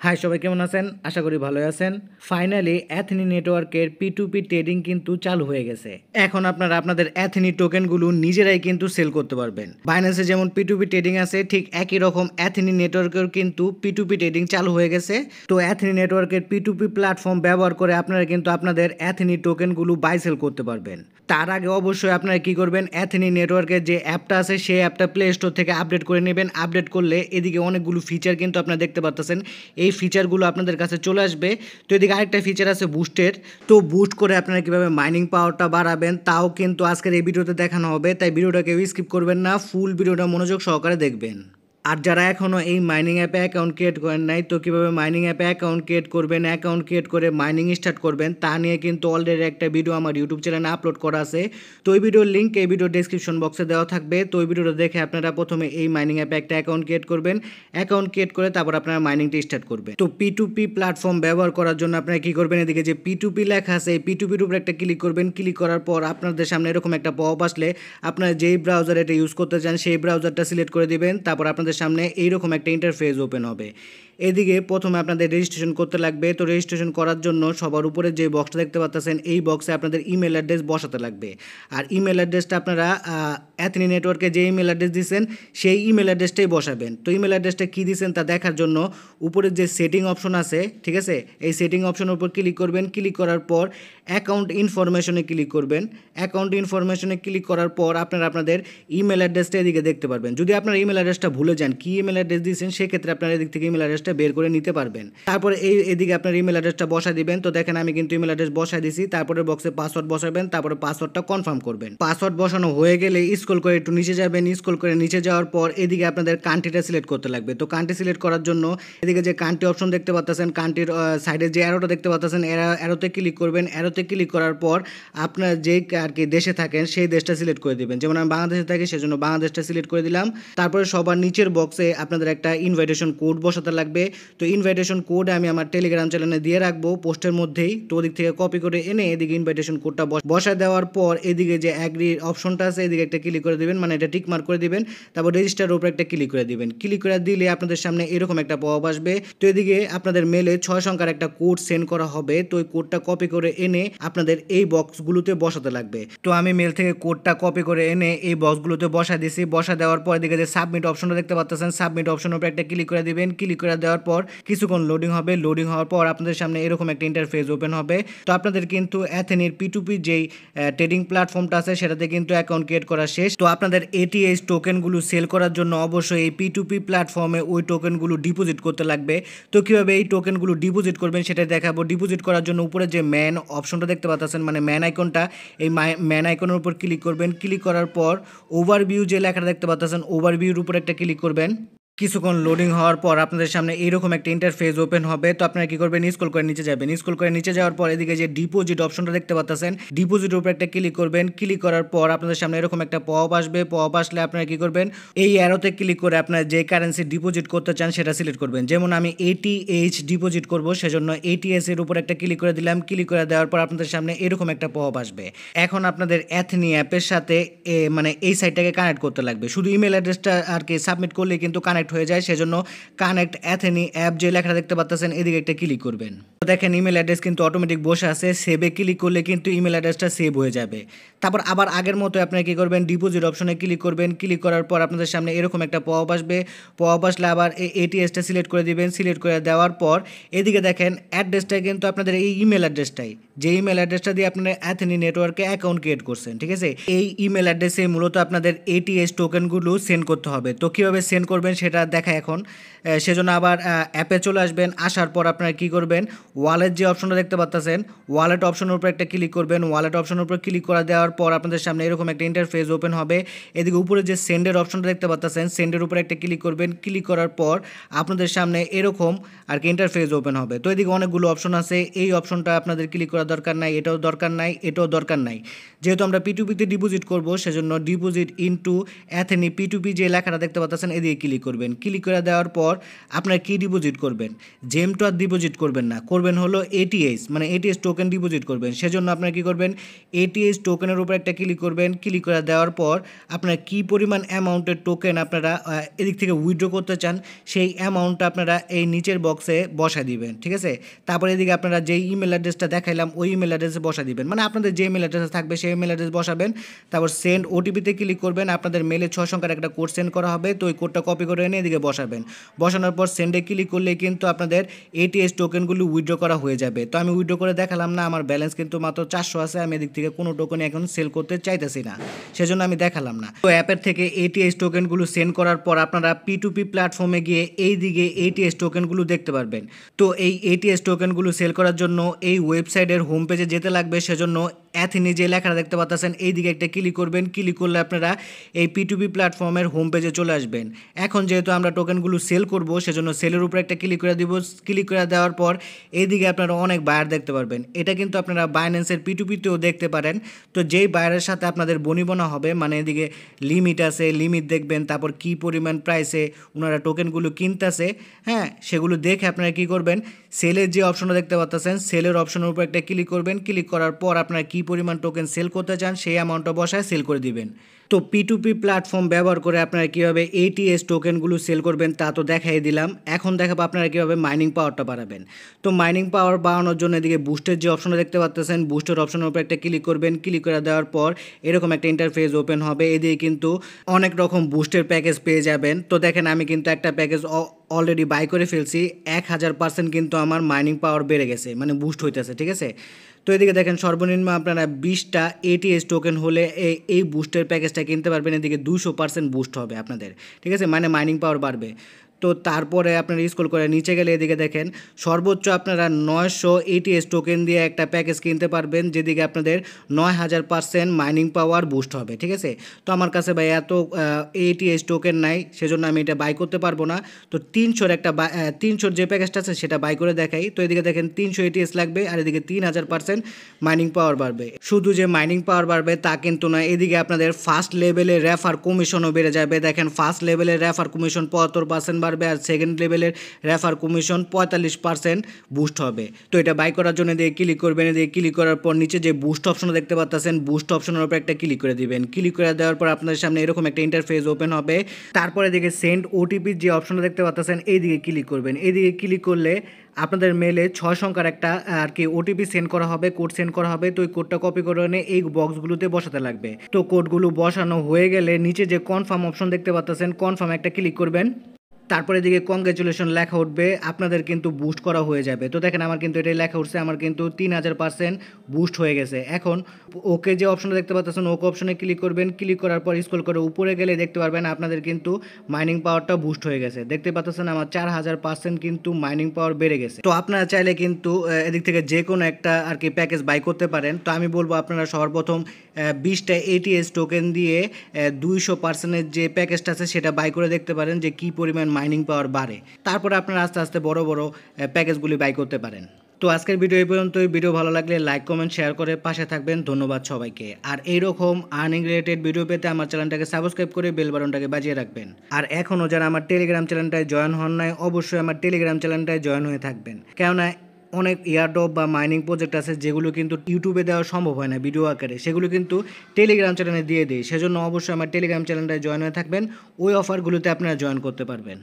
High, সবাই কেমন আছেন? আশা করি ভালো আছেন। ফাইনালি অ্যাথনি নেটওয়ার্কের পি টু পি ট্রেডিং কিন্তু চালু হয়ে গেছে। এখন আপনারা আপনাদের অ্যাথনি টোকেনগুলো নিজেরাই কিন্তু সেল করতে পারবেন। বাইন্যান্সে যেমন পি টু পি ট্রেডিং আছে, ঠিক একই রকম অ্যাথনি নেটওয়ার্কের কিন্তু পি টু পি ট্রেডিং চালু হয়ে গেছে। তো অ্যাথনি নেটওয়ার্কের পি টু পি প্ল্যাটফর্ম ব্যবহার করে আপনারা কিন্তু আপনাদের অ্যাথনি টোকেনগুলো বাই সেল করতে পারবেন। তার আগে অবশ্যই আপনারা কি করবেন অ্যাথনি নেটওয়ার্কের যে অ্যাপটা আছে, সেই অ্যাপটা প্লে স্টোর থেকে আপডেট করে নেবেন। আপডেট করলে এদিকে অনেকগুলো ফিচার কিন্তু আপনারা দেখতে পাচ্ছেন এই ফিচারগুলো আপনাদের কাছে চলে আসবে। তো এদিকে আরেকটা ফিচার আছে বুস্টের তো বুস্ট করে আপনারা কীভাবে মাইনিং পাওয়ারটা বাড়াবেন, তাও কিন্তু আজকের এই ভিডিওতে দেখানো হবে। তাই ভিডিওটা কেউ স্কিপ করবেন না। ফুল ভিডিওটা মনোযোগ সহকারে দেখবেন। আর যারা এখনও এই মাইনিং অ্যাপে অ্যাকাউন্ট ক্রিয়েট করেন নাই, তো কীভাবে মাইনিং অ্যাপে অ্যাকাউন্ট ক্রিয়েট করবেন অ্যাকাউন্ট ক্রিয়েট করে মাইনিং স্টার্ট করবেন, তা নিয়ে কিন্তু অলরেডি একটা ভিডিও আমার ইউটিউব চ্যানেলে আপলোড করা আছে। তো ওই ভিডিওর লিঙ্ক এই ভিডিও ডিসক্রিপশন বক্সে দেওয়া থাকবে। তো ওই ভিডিওটা দেখে আপনারা প্রথমে এই মাইনিং অ্যাপে একটা অ্যাকাউন্ট ক্রিয়েট করবেন। অ্যাকাউন্ট ক্রিয়েট করে তারপর আপনারা মাইনিংটা স্টার্ট করবেন। তো পি টু পি প্ল্যাটফর্ম ব্যবহার করার জন্য আপনারা কী করবেন এদিকে যে পি টু পি লেখা আছে, এই পি টু পির উপরে একটা ক্লিক করবেন। ক্লিক করার পর আপনাদের সামনে এরকম একটা পপ আসলে আপনারা যেই ব্রাউজার এটা ইউজ করতে চান, সেই ব্রাউজারটা সিলেক্ট করে দিবেন। তারপর আপনাদের সামনে এইরকম একটা ইন্টারফেস ওপেন হবে। এদিকে প্রথমে আপনাদের রেজিস্ট্রেশন করতে লাগবে। তো রেজিস্ট্রেশন করার জন্য সবার উপরে যে বক্সটা দেখতে পাচ্ছেন এই বক্সে আপনাদের ইমেল অ্যাড্রেস বসাতে লাগবে। আর ইমেল অ্যাড্রেসটা আপনারা অ্যাথনি নেটওয়ার্কে যে ইমেল অ্যাড্রেস দিচ্ছেন সেই ইমেল অ্যাড্রেসটাই বসাবেন। তো ইমেল অ্যাড্রেসটা কী দিচ্ছেন তা দেখার জন্য উপরে যে সেটিং অপশন আছে, ঠিক আছে? এই সেটিং অপশনের উপর ক্লিক করবেন। ক্লিক করার পর অ্যাকাউন্ট ইনফরমেশনে ক্লিক করবেন। অ্যাকাউন্ট ইনফরমেশনে ক্লিক করার পর আপনারা আপনাদের ইমেল অ্যাড্রেসটা এদিকে দেখতে পারবেন। যদি আপনার ইমেল অ্যাড্রেসটা ভুলে যান, কী ইমেল অ্যাড্রেস দিয়েছেন সেক্ষেত্রে আপনারা এদিক থেকে ইমেল অ্যাড্রেসটা বের করে নিতে পারবেন। তারপরে এই এদিকে আপনার ইমেল অ্যাড্রেসটা বসা দিবেন। তো দেখেন, আমি কিন্তু ইমেল অ্যাড্রেস বসাই দিছি। তারপরে বক্সে পাসওয়ার্ড বসাবেন। তারপরে পাসওয়ার্ডটা কনফার্ম করবেন। পাসওয়ার্ড বসানো হয়ে গেলে স্ক্রল করে একটু নিচে যাবেন। স্ক্রল করে নিচে যাওয়ার পর এদিকে আপনাদের কান্ট্রিটা সিলেক্ট করতে লাগবে। তো কান্ট্রি সিলেক্ট করার জন্য এদিকে যে কান্ট্রি অপশন দেখতে পাচ্ছেন কান্ট্রির সাইডে যে অ্যারোটা দেখতে পাচ্ছেন অ্যারোতে ক্লিক করবেন। অ্যারোতে ক্লিক করার পর আপনার যে আর কি দেশে থাকেন, সেই দেশটা সিলেক্ট করে দিবেন। যেমন আমি বাংলাদেশে থাকি, সেজন্য বাংলাদেশটা সিলেক্ট করে দিলাম। তারপরে সবার নিচের বক্সে আপনাদের একটা ইনভাইটেশন কোড বসাতে লাগবে। তো ইনভাইটেশন কোড আমি আমার টেলিগ্রাম চ্যানেলে দিয়ে রাখব। পোস্টের মধ্যেই তো ওদিক থেকে কপি করে এনে এদিকে ইনভাইটেশন কোডটা বসা দেওয়ার পর এদিকে যে অ্যাগ্রি অপশনটা আছে, এদিকে একটা ক্লিক করে দিবেন। মানে এটা টিক মার্ক করে দিবেন। তারপর রেজিস্টার উপরে একটা ক্লিক করে দিবেন। ক্লিক করে দিলে আপনাদের সামনে এরকম একটা পপ আসবে। তো এদিকে আপনাদের মেলে ছয় সংখ্যার একটা কোড সেন্ড করা হবে। তো ওই কোডটা কপি করে এনে আপনাদের এই বক্সগুলোতে বসাতে লাগবে। তো আমি মেল থেকে কোডটা কপি করে এনে এই বক্সগুলোতে বসা দিছি। বসা দেওয়ার পর এদিকে যে সাবমিট অপশনটা দেখতে পাচ্ছেন সাবমিট অপশনের উপরে একটা ক্লিক করে দিবেন। ক্লিক করে দেওয়ার পর কিছুক্ষণ লোডিং হবে। লোডিং হওয়ার পর আপনাদের সামনে এরকম একটা ইন্টারফেস ওপেন হবে। তো আপনাদের কিন্তু অ্যাথেনির পি টু পি যেই ট্রেডিং প্ল্যাটফর্মটা আছে, সেটাতে কিন্তু অ্যাকাউন্ট ক্রিয়েট করা শেষ। তো আপনাদের এটিএস টোকেনগুলো সেল করার জন্য অবশ্যই এই পি টু পি প্ল্যাটফর্মে ওই টোকেনগুলো ডিপোজিট করতে লাগবে। তো কীভাবে এই টোকেনগুলো ডিপোজিট করবেন সেটা দেখাবো। ডিপোজিট করার জন্য উপরে যে ম্যান অপশনটা দেখতে পাচ্ছেন মানে ম্যান আইকনটা এই ম্যান আইকনের উপর ক্লিক করবেন। ক্লিক করার পর ওভারভিউ যে লেখাটা দেখতে পাচ্ছেন ওভারভিউর উপর একটা ক্লিক করবেন। কিছুক্ষণ লোডিং হওয়ার পর আপনাদের সামনে এইরকম একটা ইন্টারফেস ওপেন হবে। তো আপনারা কি করবেন? স্কুল করে নিচে যাবেন। স্কুল করে নিচে যাওয়ার পর এদিকে যে ডিপোজিট অপশনটা দেখতে পাচ্ছেন ডিপোজিট উপরে একটা ক্লিক করবেন। ক্লিক করার পর আপনাদের সামনে এরকম একটা পপ আসবে। পপ আসলে আপনারা কি করবেন? এই অ্যারোতে ক্লিক করে আপনার যে কারেন্সি ডিপোজিট করতে চান সেটা সিলেক্ট করবেন। যেমন আমি এটিএইচ ডিপোজিট করব, সেজন্য এটিএস এর উপর একটা ক্লিক করে দিলাম। ক্লিক করে দেওয়ার পর আপনাদের সামনে এরকম একটা পপ আসবে। এখন আপনাদের অ্যাথনি অ্যাপের সাথে মানে এই সাইটটাকে কানেক্ট করতে লাগবে। শুধু ইমেল অ্যাড্রেসটা আর কি সাবমিট করলে কিন্তু কানেক্ট কানেক্ট হয়ে যায়, সেজন্য কানেক্ট অ্যাথেনি অ্যাপ যে লেখাটা দেখতে পাচ্ছেন এদিকে একটা ক্লিক করবেন। দেখেন ইমেল অ্যাড্রেস কিন্তু অটোমেটিক বসে আছে সেভে ক্লিক করলে কিন্তু ইমেল অ্যাড্রেসটা সেভ হয়ে যাবে। তারপর আবার আগের মতো আপনারা কী করবেন ডিপোজিট অপশনে ক্লিক করবেন ক্লিক করার পর আপনাদের সামনে এরকম একটা পপ আসবে। পপ আসলে আবার এই এটিএসটা সিলেক্ট করে দিবেন সিলেক্ট করে দেওয়ার পর এদিকে দেখেন অ্যাড্রেসটা কিন্তু আপনাদের এই ইমেল অ্যাড্রেসটাই যে ইমেল অ্যাড্রেসটা দিয়ে আপনারা অ্যাথেনি নেটওয়ার্কে অ্যাকাউন্ট ক্রিয়েট করছেন, ঠিক আছে? এই ইমেল অ্যাড্রেসে মূলত আপনাদের এটিএস টোকেনগুলো সেন্ড করতে হবে। তো কীভাবে সেন্ড করবেন সেটা দেখা এখন। সেজন্য আবার অ্যাপে চলে আসবেন, আসার পর আপনারা কী করবেন? ওয়ালেট যে অপশনটা দেখতে পাচ্ছেন ওয়ালেট অপশনের উপর একটা ক্লিক করবেন। ওয়ালেট অপশনের উপর ক্লিক করা দেওয়ার পর আপনাদের সামনে এরকম একটা ইন্টারফেস ওপেন হবে। এদিকে উপরে যে সেন্ডের অপশনটা দেখতে পাচ্ছেন সেন্ডের উপর একটা ক্লিক করবেন। ক্লিক করার পর আপনাদের সামনে এরকম আর কি ইন্টারফেস ওপেন হবে। তো এদিকে অনেকগুলো অপশন আছে। এই অপশনটা আপনাদের ক্লিক করা দরকার নাই, এটাও দরকার নাই, এটাও দরকার নাই। যেহেতু আমরা পিটুপিতে ডিপোজিট করব, সেজন্য ডিপোজিট ইনটু অ্যাথেনি পিটুপি যে লেখাটা দেখতে পাচ্ছেন এদিকে ক্লিক করবেন। ক্লিক করে দেওয়ার পর আপনারা কী ডিপোজিট করবেন? জেম তো আর ডিপোজিট করবেন না। করবেন করবেন হলো এটিএস মানে এটিএস টোকেন ডিপোজিট করবেন। সেজন্য আপনারা কী করবেন? এটিএস টোকেনের উপর একটা ক্লিক করবেন। ক্লিক করে দেওয়ার পর আপনারা কী পরিমাণ অ্যামাউন্টের টোকেন আপনারা এদিক থেকে উইথড্র করতে চান, সেই অ্যামাউন্টটা আপনারা এই নিচের বক্সে বসা দিবেন, ঠিক আছে? তারপরে এদিকে আপনারা যেই ইমেল অ্যাড্রেসটা দেখাইলাম, ওই ইমেল অ্যাড্রেসে বসা দিবেন। মানে আপনাদের যে ইমেল অ্যাড্রেস থাকবে, সেই ইমেল অ্যাড্রেস বসাবেন। তারপর সেন্ড ওটিপিতে ক্লিক করবেন। আপনাদের মেলে ছয় সংখ্যার একটা কোড সেন্ড করা হবে। তো ওই কোডটা কপি করে এনে এদিকে বসাবেন। বসানোর পর সেন্ডে ক্লিক করলে কিন্তু আপনাদের এটিএস টোকেনগুলো উইথড্র করা হয়ে যাবে। তো আমি উইথড্র করে দেখালাম না, আমার ব্যালেন্স কিন্তু মাত্র চারশো আছে, আমি এদিক থেকে কোনো টোকেন এখন সেল করতে চাইতেছি না। সেজন্য আমি দেখালাম না। তো অ্যাপের থেকে এটিএস টোকেনগুলো সেন্ড করার পর আপনারা পি টু পি প্ল্যাটফর্মে গিয়ে এই দিকে এটিএস টোকেনগুলো দেখতে পারবেন। তো এই এটিএস টোকেনগুলো সেল করার জন্য এই ওয়েবসাইটের হোম পেজে যেতে লাগবে, সেজন্য অ্যাথিনি যে লেখাটা দেখতে পাচ্ছেন এই দিকে একটা ক্লিক করবেন। ক্লিক করলে আপনারা এই পি টু পি প্ল্যাটফর্মের হোম পেজে চলে আসবেন। এখন যেহেতু আমরা টোকেনগুলো সেল করব, সেজন্য সেলের উপরে একটা ক্লিক করে দিব। ক্লিক করে দেওয়ার পর এইদিকে আপনারা অনেক বায়ার দেখতে পারবেন। এটা কিন্তু আপনারা বাইন্যান্সের পি টু দেখতে পারেন। তো যেই বায়ারের সাথে আপনাদের বনিবনা হবে মানে এদিকে লিমিট আছে লিমিট দেখবেন, তারপর কি পরিমাণ প্রাইসে ওনারা টোকেনগুলো কিনতেছে হ্যাঁ সেগুলো দেখে আপনারা কি করবেন? সেলের যে অপশনটা দেখতে পাচ্ছেন সেলের অপশনের উপর একটা ক্লিক করবেন। ক্লিক করার পর আপনারা কি পরিমাণ টোকেন সেল করতে চান সেই অ্যামাউন্টটা বসায় সেল করে দিবেন। তো পি টু পি প্ল্যাটফর্ম ব্যবহার করে আপনারা কীভাবে এইটিএস টোকেনগুলো সেল করবেন তা তো দেখাই দিলাম। এখন দেখাবো আপনারা কীভাবে মাইনিং পাওয়ারটা বাড়াবেন। তো মাইনিং পাওয়ার বাড়ানোর জন্য এদিকে বুস্টের যে অপশনটা দেখতে পাচ্ছেন বুস্টের অপশনের উপর একটা ক্লিক করবেন। ক্লিক করে দেওয়ার পর এরকম একটা ইন্টারফেস ওপেন হবে। এদিকে কিন্তু অনেক রকম বুস্টের প্যাকেজ পেয়ে যাবেন। তো দেখেন আমি কিন্তু একটা প্যাকেজ অলরেডি বাই করে ফেলছি। এক হাজার পার্সেন্ট কিন্তু আমার মাইনিং পাওয়ার বেড়ে গেছে মানে বুস্ট হইতেছে, ঠিক আছে? তো এদিকে দেখেন সর্বনিম্ন আপনারা বিশটা এটিএস টোকেন হলে এই বুস্টের প্যাকেজটা কিনতে পারবেন এদিকে দুশো পার্সেন্ট বুস্ট হবে আপনাদের। ঠিক আছে? মানে মাইনিং পাওয়ার বাড়বে। তো তারপরে আপনারা স্কুল করে নিচে গেলে এদিকে দেখেন, সর্বোচ্চ আপনারা নয়শো এটিএস টোকেন দিয়ে একটা প্যাকেজ কিনতে পারবেন, যেদিকে আপনাদের নয় হাজার পার্সেন্ট মাইনিং পাওয়ার বুস্ট হবে, ঠিক আছে? তো আমার কাছে ভাই এত এটিএস টোকেন নাই, সেজন্য আমি এটা বাই করতে পারব না। তো তিনশোর একটা তিনশোর যে প্যাকেজটা আছে সেটা বাই করে দেখাই। তো এদিকে দেখেন তিনশো এটিএস লাগবে আর এদিকে তিন হাজার পার্সেন্ট মাইনিং পাওয়ার বাড়বে। শুধু যে মাইনিং পাওয়ার বাড়বে তা কিন্তু না এদিকে আপনাদের ফার্স্ট লেভেলে রেফার কমিশনও বেড়ে যাবে। দেখেন ফার্স্ট লেভেলের রেফার কমিশন পঁয়াত্তর পার্সেন্ট বাড়বে আর সেকেন্ড লেভেলের রেফার কমিশন পঁয়তাল্লিশ পার্সেন্ট বুস্ট হবে। তো এটা বাই করার জন্য দিয়ে ক্লিক করবেন দিয়ে ক্লিক করার পর নিচে যে বুস্ট অপশন দেখতে পাচ্ছেন বুস্ট অপশনের উপর একটা ক্লিক করে দিবেন। ক্লিক করে দেওয়ার পর আপনাদের সামনে এরকম একটা ইন্টারফেস ওপেন হবে। তারপরে দিকে সেন্ড ওটিপির যে অপশনটা দেখতে পাচ্ছেন এই দিকে ক্লিক করবেন। এই দিকে ক্লিক করলে আপনাদের মেলে ছয় সংখ্যার একটা আর কি ওটিপি সেন্ড করা হবে কোড সেন্ড করা হবে। তো ওই কোডটা কপি করে এনে এই বক্সগুলোতে বসাতে লাগবে। তো কোডগুলো বসানো হয়ে গেলে নিচে যে কনফার্ম অপশন দেখতে পাচ্ছেন কনফার্ম একটা ক্লিক করবেন। তারপরে দিকে কংগ্রেচুলেশন লেখা উঠবে, আপনাদের কিন্তু বুস্ট করা হয়ে যাবে। তো দেখেন আমার কিন্তু এটাই লেখা উঠছে, আমার কিন্তু তিন হাজার পার্সেন্ট বুস্ট হয়ে গেছে। এখন ওকে যে অপশনটা দেখতে পাচ্ছেন ওকে অপশনে ক্লিক করবেন। ক্লিক করার পর স্কুল করে উপরে গেলে দেখতে পারবেন আপনাদের কিন্তু মাইনিং পাওয়ারটা বুস্ট হয়ে গেছে। দেখতে পাচ্ছেন আমার চার হাজার পার্সেন্ট কিন্তু মাইনিং পাওয়ার বেড়ে গেছে। তো আপনারা চাইলে কিন্তু এদিক থেকে যে কোনো একটা আর কি প্যাকেজ বাই করতে পারেন। তো আমি বলব আপনারা সর্বপ্রথম বিশটা এটিএস টোকেন দিয়ে দুইশো পার্সেন্টের যে প্যাকেজটা আছে সেটা বাই করে দেখতে পারেন যে কী পরিমাণ মাইনিং পাওয়ার বাড়ে, তারপরে আপনারা আস্তে আস্তে বড় বড় প্যাকেজগুলি বাই করতে পারেন। তো আজকের ভিডিও এই পর্যন্তই। ভিডিও ভালো লাগলে লাইক কমেন্ট শেয়ার করে পাশে থাকবেন। ধন্যবাদ সবাইকে। আর এইরকম আর্নিং রিলেটেড ভিডিও পেতে আমার চ্যানেলটাকে সাবস্ক্রাইব করে বেল বাটনটাকে বাজিয়ে রাখবেন। আর এখনও যারা আমার টেলিগ্রাম চ্যানেলটায় জয়েন হন নাই, অবশ্যই আমার টেলিগ্রাম চ্যানেলটায় জয়েন হয়ে থাকবেন। কেননা অনেক ইয়ারডপ বা মাইনিং প্রজেক্ট আছে যেগুলো কিন্তু ইউটিউবে দেওয়া সম্ভব হয় না ভিডিও আকারে। সেগুলো কিন্তু টেলিগ্রাম চ্যানেলে দিয়ে দিই। সেজন্য অবশ্যই আমার টেলিগ্রাম চ্যানেলটায় জয়েন হয়ে থাকবেন। ওই অফারগুলোতে আপনারা জয়েন করতে পারবেন।